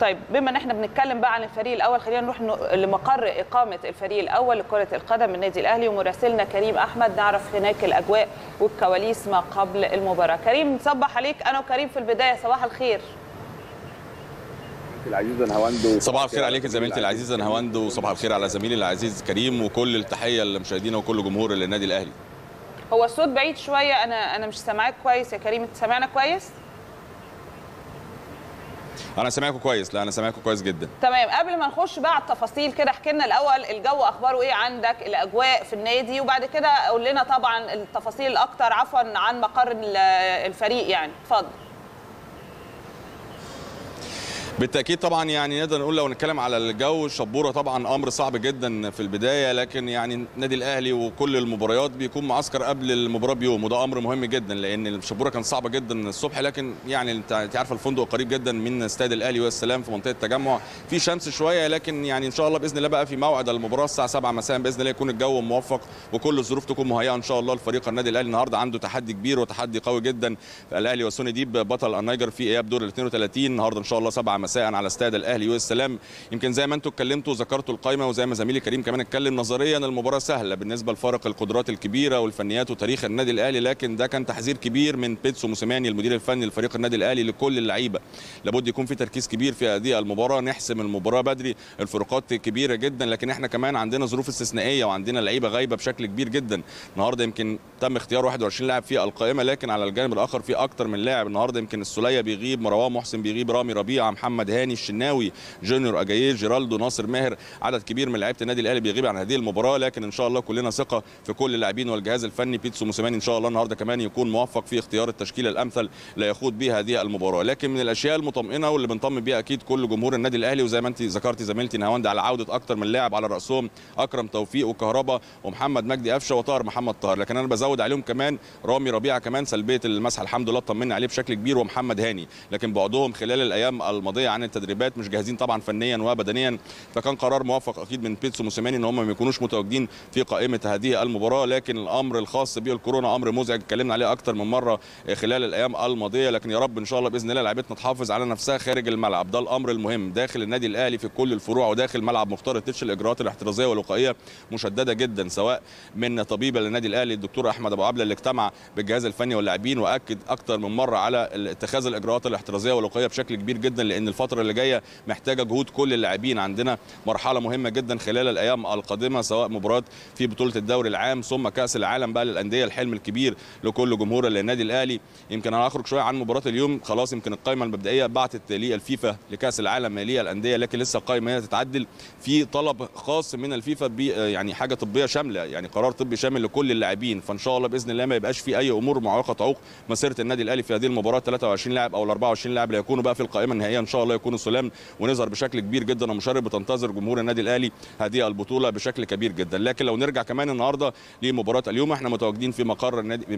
طيب بما ان إحنا بنتكلم بقى عن الفريق الأول خلينا نروح لمقر إقامة الفريق الأول لكرة القدم النادي الأهلي ومراسلنا كريم أحمد. نعرف هناك الأجواء والكواليس ما قبل المباراة. كريم نصبح عليك. أنا وكريم في البداية صباح الخير. العزيزه صباح الخير عليك زميلتي العزيزه نهاوند وصباح الخير على زميلي العزيز كريم وكل التحية لمشاهدينا وكل جمهور النادي الأهلي. هو الصوت بعيد شوية. أنا أنا مش سامعاك كويس يا كريم. أنت سامعنا كويس؟ أنا سامعكم كويس. لا أنا سامعكم كويس جدا. تمام. قبل ما نخش بقى على التفاصيل كده احكي لنا الأول الجو أخباره إيه عندك؟ الأجواء في النادي وبعد كده قول لنا طبعا التفاصيل الاكتر عفوا عن مقر الفريق يعني. اتفضل. بالتأكيد طبعا يعني نقدر نقول لو نتكلم على الجو الشبورة طبعا أمر صعب جدا في البداية لكن يعني النادي الأهلي وكل المباريات بيكون معسكر قبل المباراة بيوم وده أمر مهم جدا لأن الشبورة كانت صعبة جدا الصبح لكن يعني أنت عارف الفندق قريب جدا من استاد الأهلي والسلام في منطقة التجمع. في شمس شوية لكن يعني إن شاء الله بإذن الله بقى في موعد المباراة الساعة 7 مساء بإذن الله يكون الجو موفق وكل الظروف تكون مهيئة إن شاء الله لفريق النادي الأهلي النهارده عنده تحدي كبير وتحدي قوي جدا. الأهلي وسوني ديب بطل النيجر في إياب دور ال 32 النهارده إن شاء الله 7 مساء على استاد الأهلي والسلام يمكن زي ما أنتم اتكلمتوا ذكرتوا القائمه وزي ما زميلي كريم كمان اتكلم نظريا المباراة سهلة بالنسبة لفارق القدرات الكبيرة والفنيات وتاريخ النادي الأهلي لكن ده كان تحذير كبير من بيتسو موسيماني المدير الفني لفريق النادي الأهلي لكل اللعيبة. لابد يكون في تركيز كبير في هذه المباراة نحسم المباراة بدري. الفروقات كبيرة جدا لكن إحنا كمان عندنا ظروف استثنائية وعندنا لعيبة غايبة بشكل كبير جدا. النهارده يمكن تم اختيار 21 لاعب في القائمة لكن على الجانب الآخر في أكتر من لاعب. النهارده يمكن السوليه بيغيب مروان محسن بيغيب رامي ربيعة محمد هاني الشناوي جونيور اجاييه جيرالدو ناصر ماهر عدد كبير من لعيبة النادي الأهلي بيغيب عن هذه المباراة لكن إن شاء الله كلنا ثقة في كل اللاعبين والجهاز الفني. بيتسو موسيماني إن شاء الله النهارده كمان يكون موفق في اختيار التشكيلة الأمثل ليخوض بها هذه المباراة. لكن من الأشياء المطمئنة واللي بنطمن بيها أكيد كل جمهور النادي الأهلي وزي ما أنت ذكرتي زميلتي نهاوند على عودة أكتر من لاعب على رأسهم أكرم توفيق وكهربا ومحمد مجدي قفشة وطاهر محمد طاهر. لكن أنا بزود عليهم كمان رامي ربيعة كمان سلبية المسح. الحمد لله طمنا عليه بشكل كبير ومحمد هاني. لكن بعضهم خلال الأيام الماضية عن التدريبات مش جاهزين طبعا فنيا وبدنيا فكان قرار موفق أكيد من بيتسو موسيماني إن هم ما يكونوش متواجدين في قائمة هذه المباراة لكن الأمر الخاص بالكورونا أمر مزعج اتكلمنا عليه أكتر من مرة خلال الأيام الماضية لكن يا رب إن شاء الله بإذن الله لعيبتنا تحافظ على نفسها خارج الملعب. ده الأمر المهم داخل النادي الأهلي في كل الفروع وداخل ملعب مختار التتش الإجراءات الاحترازية والوقائية مشددة جدا سواء من طبيب النادي الأهلي الدكتور أحمد أبو عبله اللي اجتمع بالجهاز الفني واللاعبين وأكد أكتر من مرة على اتخاذ الإجراءات الاحترازية والوقائية بشكل كبير جدا لأن الفترة اللي جاية محتاجة جهود كل اللاعبين. عندنا مرحلة مهمة جدا خلال الأيام القادمة سواء مباراة في بطولة الدوري العام ثم كأس العالم بقى للأندية الحلم الكبير لكل جمهور النادي الأهلي. يمكن أنا هخرج شوية عن مباراة اليوم. خلاص يمكن القائمه المبدئية بعتت للفيفا لكأس العالم للانديه لكن لسه القائمه هي تتعدل في طلب خاص من الفيفا يعني حاجة طبية شاملة يعني قرار طبي شامل لكل اللاعبين. فإن شاء الله بإذن الله ما يبقاش في أي أمور معوقة تعوق مسيرة النادي الأهلي في هذه المباراة. 23 لاعب أو ال 24 لاعب اللي يكونوا بقى في القائمة النهائية إن شاء الله. يكونوا سلام ونظهر بشكل كبير جدا ومشرف بتنتظر جمهور النادي الأهلي هذه البطولة بشكل كبير جدا. لكن لو نرجع كمان النهارده لمباراة اليوم إحنا متواجدين في مقر النادي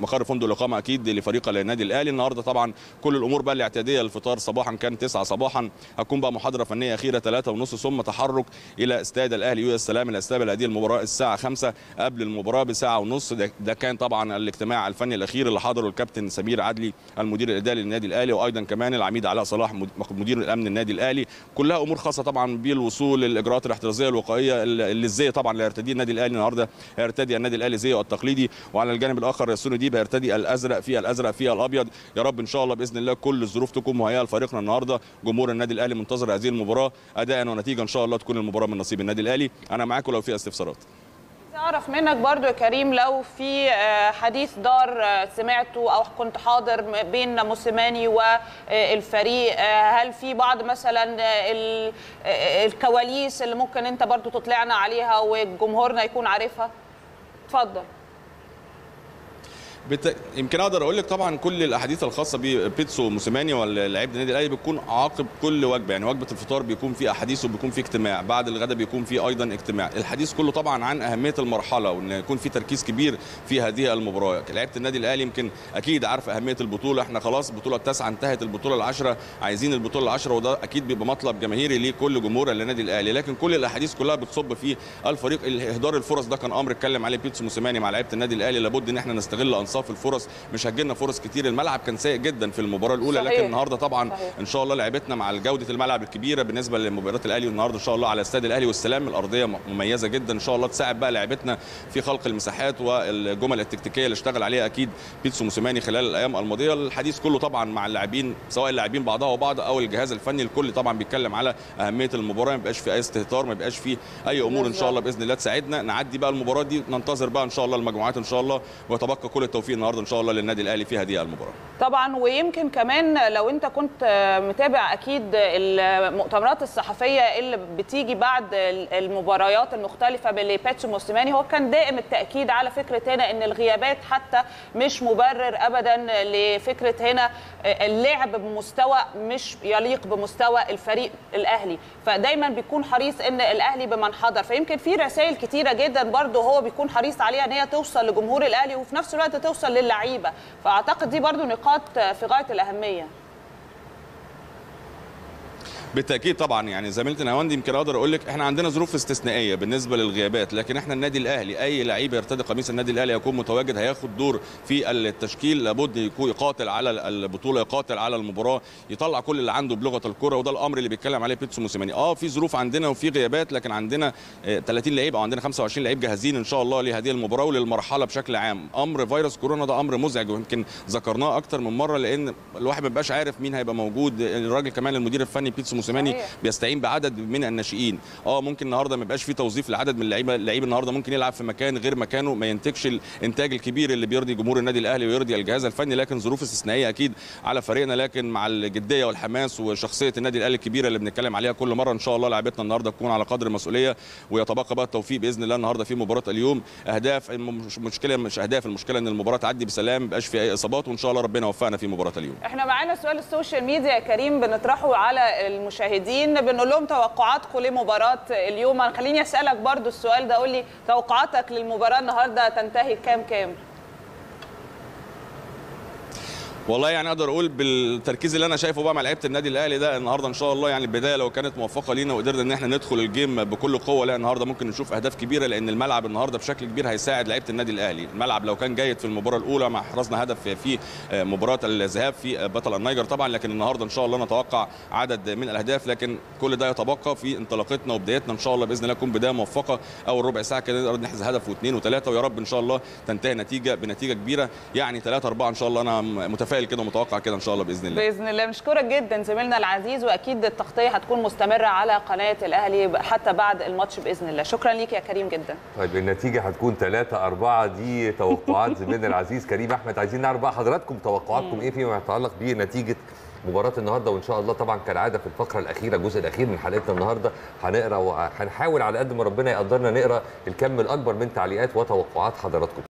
مقر فندق الإقامة أكيد لفريق النادي الأهلي. النهارده طبعا كل الأمور بقى الاعتيادية الفطار صباحا كان 9 صباحا هتكون بقى محاضرة فنية أخيرة 3 ونص ثم تحرك إلى استاد الأهلي يو السلام اللي استقبل هذه المباراة الساعة 5 قبل المباراة بساعة ونص. ده, ده كان طبعا الاجتماع الفني الأخير اللي حضره الكابتن سمير عدلي المدير الإداري للنادي الأهلي وأيضا كمان العميد علاء صلاح مدير الأمن النادي الأهلي. كلها أمور خاصة طبعا بالوصول للإجراءات الاحترازية الوقائية اللي إزاي طبعا اللي هيرتديه النادي الأهلي النهارده. هيرتدي النادي الأهلي زيه التقليدي. وعلى الجانب الآخر ياسون ديب هيرتدي الأزرق في الأزرق في الأبيض. يا رب إن شاء الله بإذن الله كل الظروف تكون مهيئه لفريقنا النهارده. جمهور النادي الأهلي منتظر هذه المباراة. اداء ونتيجة إن شاء الله تكون المباراة من نصيب النادي الأهلي. أنا معاكم لو في استفسارات. أعرف منك برضو يا كريم لو في حديث دار سمعته أو كنت حاضر بين موسيماني والفريق هل في بعض مثلا الكواليس اللي ممكن أنت برضو تطلعنا عليها وجمهورنا يكون عارفها؟ اتفضل. بت... يمكن أقدر أقول لك طبعا كل الأحاديث الخاصة ببيتسو موسيماني ولاعيبه النادي الأهلي بتكون عقب كل وجبة. يعني وجبة الفطار بيكون في أحاديث وبيكون في اجتماع. بعد الغداء بيكون في أيضا اجتماع. الحديث كله طبعا عن أهمية المرحلة وإن يكون في تركيز كبير في هذه المباراة. لعيبة النادي الأهلي يمكن أكيد عارفه أهمية البطولة. إحنا خلاص البطوله التاسعة انتهت البطولة العشره عايزين البطولة العشره وده أكيد بيبقى مطلب جماهيري لكل جمهور النادي الأهلي. لكن كل الأحاديث كلها بتصب في الفريق. إهدار الفرص ده كان أمر اتكلم عليه بيتسو موسيماني مع لعيبة النادي الأهلي. لابد إن إحنا نستغل انصاف الفرص مش هتجيلنا فرص كتير. الملعب كان سيء جدا في المباراة الأولى صحيح. لكن النهارده طبعا صحيح. إن شاء الله لعبتنا مع جودة الملعب الكبيرة بالنسبة لمباريات الأهلي. والنهاردة إن شاء الله على استاد الأهلي والسلام. الأرضية مميزة جدا. إن شاء الله تساعد بقى لعبتنا في خلق المساحات والجمل التكتيكية اللي اشتغل عليها أكيد بيتسو موسيماني خلال الأيام الماضية. الحديث كله طبعا مع اللاعبين سواء اللاعبين بعضها وبعض أو الجهاز الفني. الكل طبعا بيتكلم على أهمية المباراة. ما يبقاش في أي استهتار ما يبقاش في أي أمور. إن شاء الله بإذن الله تساعدنا. نعدي بقى المباراة دي. ننتظر بقى إن شاء الله المجموعات إن شاء الله. ويتبقى كل التوفيق. النهارده إن شاء الله للنادي الأهلي في هذه المباراة. طبعا ويمكن كمان لو أنت كنت متابع أكيد المؤتمرات الصحفية اللي بتيجي بعد المباريات المختلفة لباتشو موسيماني هو كان دائم التأكيد على فكرة هنا إن الغيابات حتى مش مبرر ابدا لفكرة هنا اللعب بمستوى مش يليق بمستوى الفريق الأهلي. فدايما بيكون حريص إن الأهلي بمن حضر. فيمكن في رسائل كتيرة جدا برده هو بيكون حريص عليها إن هي توصل لجمهور الأهلي وفي نفس الوقت توصل للعيبة. فأعتقد دي برده نقاط في غاية الأهمية. بالتأكيد طبعا يعني زميلتي نهاوند يمكن أقدر أقول لك إحنا عندنا ظروف استثنائية بالنسبة للغيابات لكن إحنا النادي الأهلي أي لعيب يرتدي قميص النادي الأهلي يكون متواجد هياخد دور في التشكيل لابد يكون يقاتل على البطولة يقاتل على المباراة يطلع كل اللي عنده بلغة الكره وده الأمر اللي بيتكلم عليه بيتسو موسيماني. آه في ظروف عندنا وفي غيابات لكن عندنا 30 لعيب أو عندنا 25 لعيب جاهزين إن شاء الله لهذه المباراة وللمرحلة بشكل عام. أمر فيروس كورونا ده أمر مزعج ويمكن ذكرناه أكتر من مرة لأن الواحد ما بيبقاش عارف مين هيبقى موجود الراجل كمان المدير الفني بيتسو موسيماني بيستعين بعدد من الناشئين. آه ممكن النهارده ما يبقاش في توظيف لعدد من اللعيبة. اللعيب النهارده ممكن يلعب في مكان غير مكانه. ما ينتجش الإنتاج الكبير اللي بيرضي جمهور النادي الأهلي ويرضي الجهاز الفني لكن ظروف استثنائية أكيد على فريقنا. لكن مع الجدية والحماس وشخصية النادي الأهلي الكبيرة اللي بنتكلم عليها كل مرة إن شاء الله لعبتنا النهارده تكون على قدر المسؤولية ويتبقى بقى التوفيق بإذن الله النهارده في مباراة اليوم. أهداف المشكلة مش أهداف المشكلة إن المباراة تعدي بسلام ما في أي إصابات وإن شاء الله ربنا يوفقنا في مباراة اليوم. إحنا معانا سؤال ال social media يا كريم بنطرحه على المشاهدين بنقول لهم توقعاتكم لمباراة اليوم. خليني أسألك برضو السؤال ده قول لي توقعاتك للمباراة النهارده تنتهي كام كام؟ والله يعني أقدر أقول بالتركيز اللي أنا شايفه بقى مع لعيبة النادي الاهلي ده النهارده ان شاء الله يعني البداية لو كانت موفقة لينا وقدرنا ان إحنا ندخل الجيم بكل قوة لا النهارده ممكن نشوف اهداف كبيرة لأن الملعب النهارده بشكل كبير هيساعد لعيبة النادي الاهلي. الملعب لو كان جيد في المباراة الاولى مع احرزنا هدف في مباراة الذهاب في بطل النيجر طبعا لكن النهارده ان شاء الله نتوقع عدد من الاهداف لكن كل ده يتبقى في انطلاقتنا وبدايتنا ان شاء الله بإذن الله تكون بداية موفقة. أول ربع ساعة كده نقدر نحرز هدف واثنين وثلاثة ويا رب إن شاء الله تنتهي نتيجة بنتيجة كبيرة يعني 3 4 إن شاء الله. أنا متفائل كده ومتوقع كده إن شاء الله بإذن الله. بإذن الله. بنشكرك جدا زميلنا العزيز وأكيد التغطية هتكون مستمرة على قناة الأهلي حتى بعد الماتش بإذن الله. شكرا ليك يا كريم جدا. طيب النتيجة هتكون 3 4 دي توقعات زميلنا العزيز كريم أحمد. عايزين نعرف بقى حضراتكم توقعاتكم إيه فيما يتعلق بنتيجة مباراة النهارده؟ وإن شاء الله طبعا كالعادة في الفقرة الأخيرة الجزء الأخير من حلقتنا النهارده هنقرأ وهنحاول على قد ما ربنا يقدرنا نقرأ الكم الأكبر من تعليقات وتوقعات حضراتكم.